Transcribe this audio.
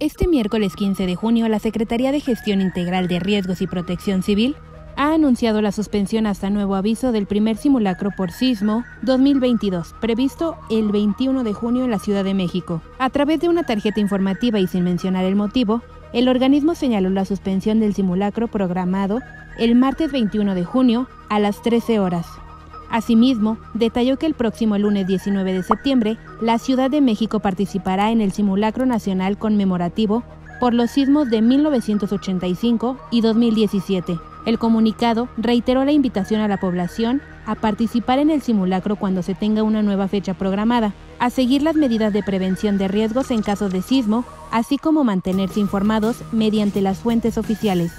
Este miércoles 15 de junio, la Secretaría de Gestión Integral de Riesgos y Protección Civil ha anunciado la suspensión hasta nuevo aviso del primer simulacro por sismo 2022, previsto el 21 de junio en la Ciudad de México. A través de una tarjeta informativa y sin mencionar el motivo, el organismo señaló la suspensión del simulacro programado el martes 21 de junio a las 13 horas. Asimismo, detalló que el próximo lunes 19 de septiembre, la Ciudad de México participará en el simulacro nacional conmemorativo por los sismos de 1985 y 2017. El comunicado reiteró la invitación a la población a participar en el simulacro cuando se tenga una nueva fecha programada, a seguir las medidas de prevención de riesgos en caso de sismo, así como mantenerse informados mediante las fuentes oficiales.